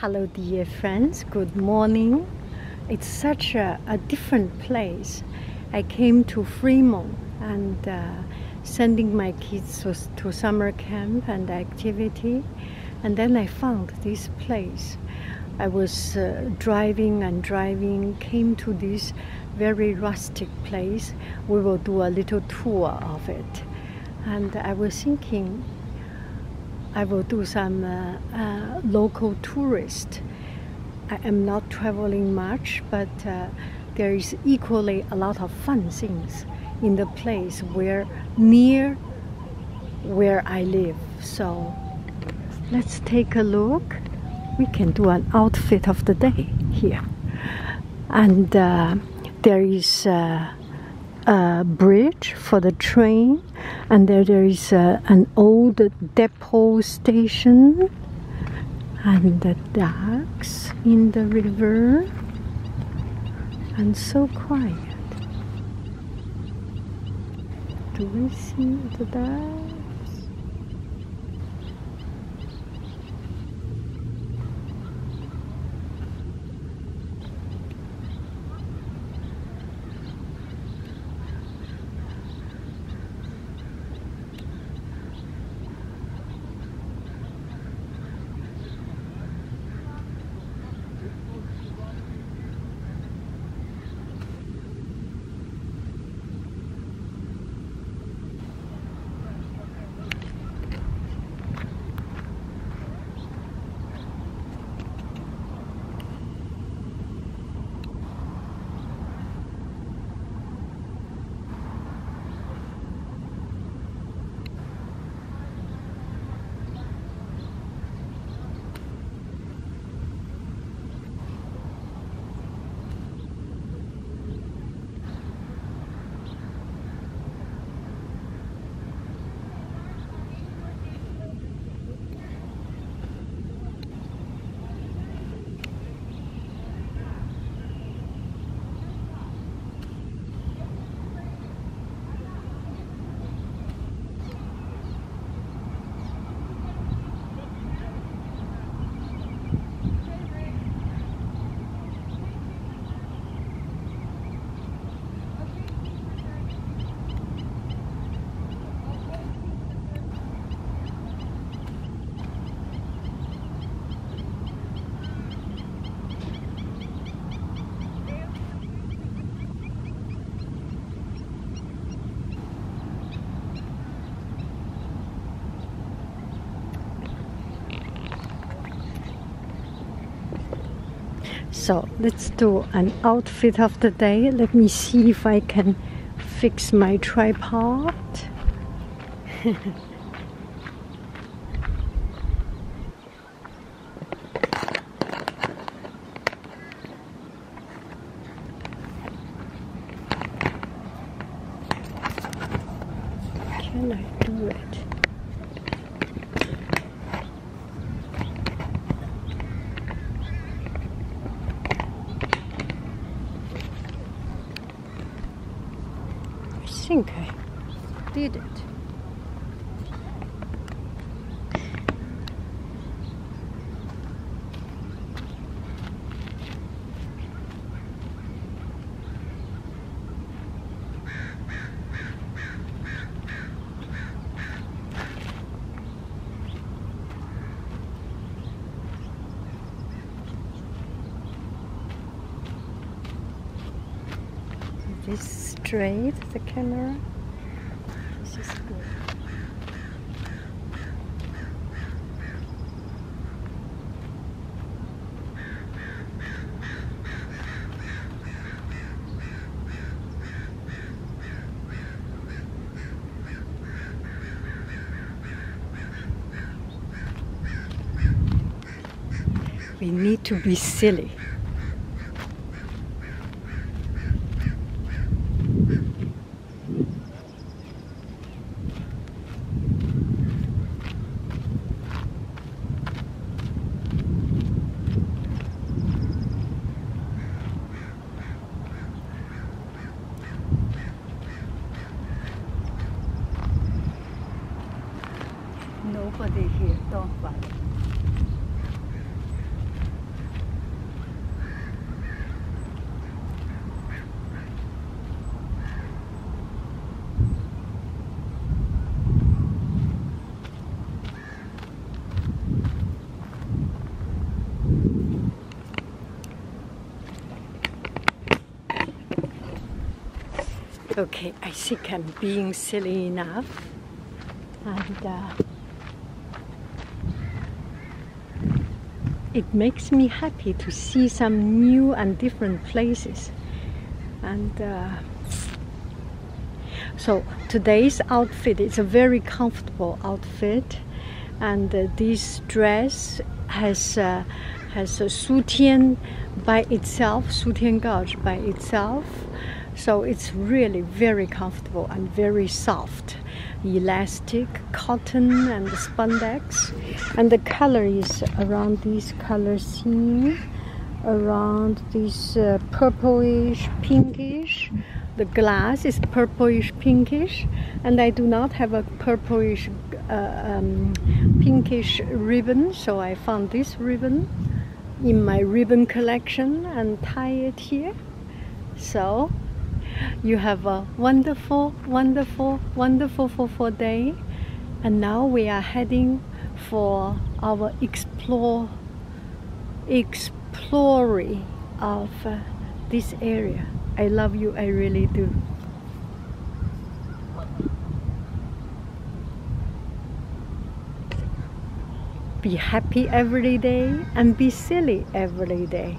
Hello, dear friends. Good morning. It's such a, a different place. I came to Fremont and uh, sending my kids to, to summer camp and activity, and then I found this place. I was uh, driving and driving, came to this very rustic place. We will do a little tour of it, and I was thinking I will do some uh, uh, local tourist. I am not traveling much, but uh, there is equally a lot of fun things in the place where near where I live. So let's take a look. We can do an outfit of the day here, and uh, there is uh, bridge for the train and there, there is an old depot station and the ducks in the river and so quiet. Do we see the ducks So let's do an outfit of the day. Let me see if I can fix my tripod. can I do it? Think I did it. This straight the camera. This is good. We need to be silly Nobody here, don't worry. Okay, I think I'm being silly enough. And uh, it makes me happy to see some new and different places. And uh, so today's outfit is a very comfortable outfit, and uh, this dress has uh, has a sutian by itself, sutian gauge by itself. So it's really very comfortable and very soft, elastic cotton and spandex, and the color is around this color scheme, around this uh, purplish pinkish. The glass is purplish pinkish and I do not have a purplish uh, um, pinkish ribbon so I found this ribbon in my ribbon collection and tie it here. So you have a wonderful wonderful wonderful full day and now we are heading for our explore exploring of uh, this area I love you, I really do. Be happy every day and be silly every day.